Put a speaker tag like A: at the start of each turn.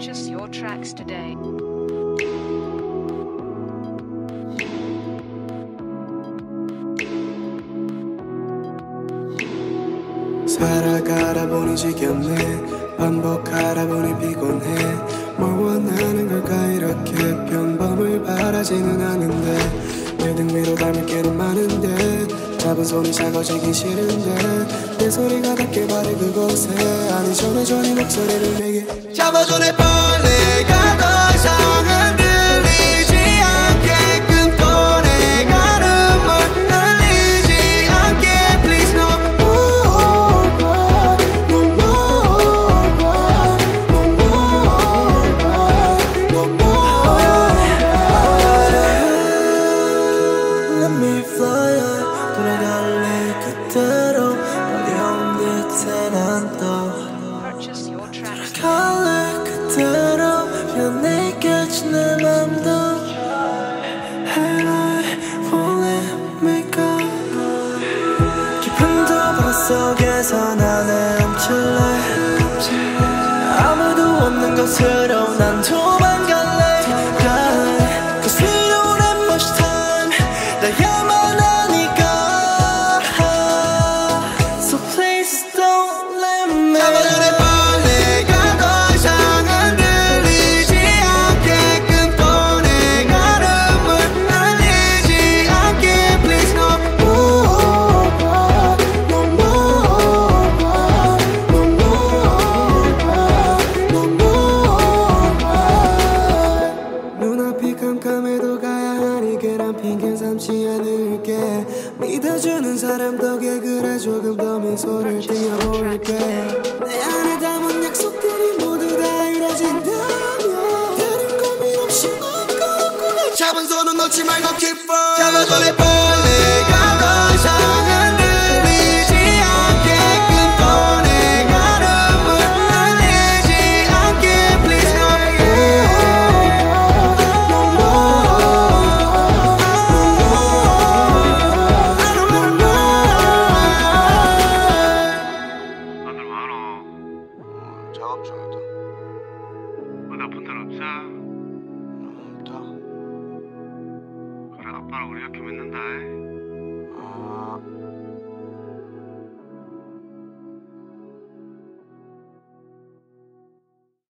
A: Purchase your tracks today.
B: 살아가다 보니 지겹네. 반복하다 보니 피곤해. 뭘 원하는 걸까? 이렇게 평범을 바라지는 않은 잡은 손이 작아지기 싫은데 내 소리가 닿길 바래 그곳에 아니 전해줘 네 목소리를 내게 잡아줘 내 벌레 없는 곳으로 난도 핑계 삼지 않을게. 믿어주는 사람 덕에 그래 조금 더 미소를 띄어볼게. 내 안에 담은 약속들이 모두 다 이뤄진다면 다른 고민 없이 넌 걷고 잡은 손은 놓지 말고 keep on. 잡아줘 내벌
C: 작업 중이다.
D: 어디 아픈 데는 없자?
C: 음, 다.
D: 그래, 아빠랑 우리 학교 믿는다.